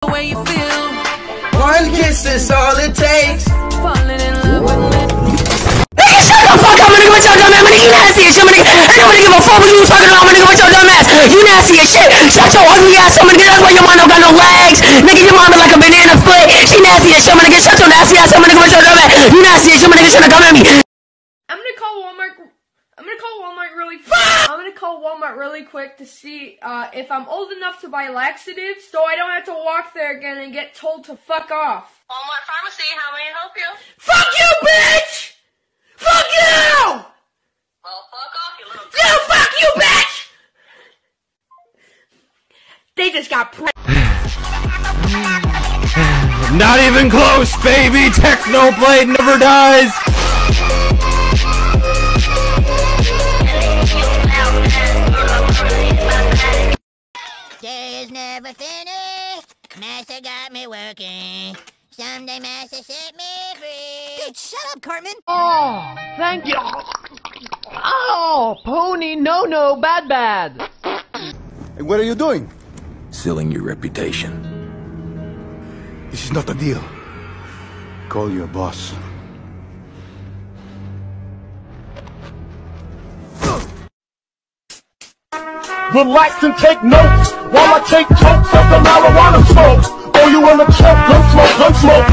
One kiss is all it takes. Falling in love with me. Nigga, shut the fuck up, my nigga, with your dumb ass. My nigga, you nasty as shit, my nigga. Ain't nobody give a fuck what you was talking about, my nigga, with your dumb ass. You nasty as shit. Shut your ugly ass up, my nigga. That's why your mom don't got no legs. Nigga, your mom is like a banana split. She nasty as shit, my nigga. Shut your nasty ass up, my nigga, with your dumb ass. You nasty as shit, my nigga. Shouldn't come at me. I'm gonna call Walmart. I'm gonna call Walmart. I'm gonna call Walmart really quick to see uh, if I'm old enough to buy laxatives, so I don't have to walk there again and get told to fuck off. Walmart Pharmacy, how may I help you? Fuck you, bitch! Fuck you! Well, fuck off, you little. No, fuck you, bitch! They just got pre- Not even close, baby! Technoblade never dies! Master got me working. Someday Master set me free. Dude, shut up, Cartman. Oh, thank you. Oh, pony, no, no, bad, bad. And what are you doing? Sealing your reputation. This is not a deal. Call your boss. Relax and take notes while I take totes of the marijuana smoke. Oh, you wanna choke? Gun smoke, gun smoke.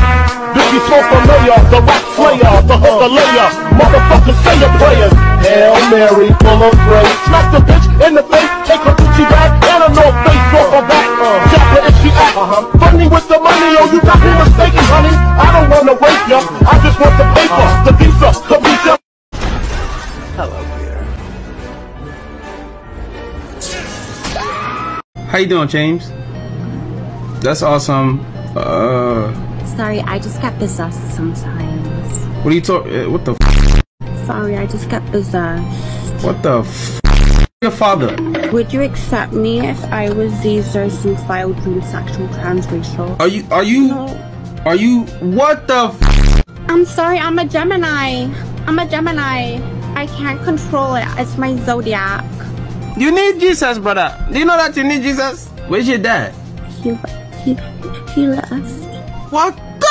Biggie smoke the mayor, the rap slayer, the hooker layer. Motherfuckers say your prayers. Hail Mary, full of grace. Smack the bitch in the face, take her Gucci bag and a North Face off her back. Jab her if she act. Uh-huh. Funny with the money, oh, you got me mistaken, honey. I don't wanna rape ya, I just want the paper, the visa, the visa. How you doing, James? That's awesome. Uh, Sorry, I just get possessed sometimes. what are you talking? What the? F- Sorry, I just get possessed. what the? F- your father. Would you accept me if I was Caesar since I was sexual transracial? Are you? Are you? No. Are you? What the? F- I'm sorry, I'm a Gemini. I'm a Gemini. I can't control it. It's my zodiac. you need Jesus, brother. Do you know that you need Jesus? Where's your dad? He, he, he left. What the?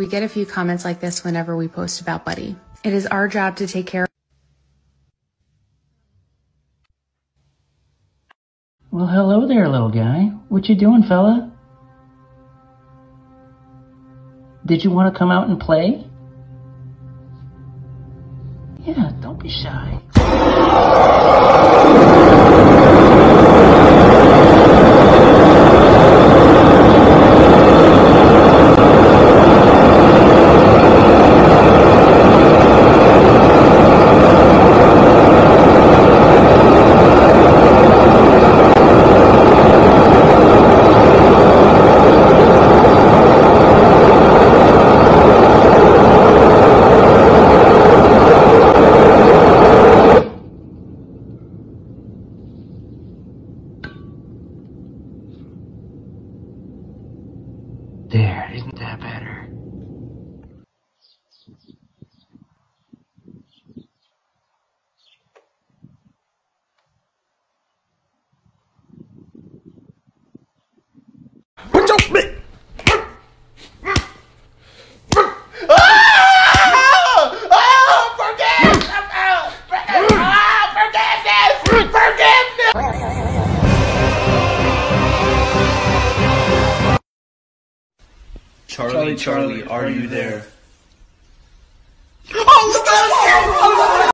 We get a few comments like this whenever we post about Buddy. It is our job to take care Well, hello there, little guy. What you doing, fella? Did you want to come out and play? Yeah, don't be shy. Charlie, Charlie, Charlie are, are you there? there? Oh, stop!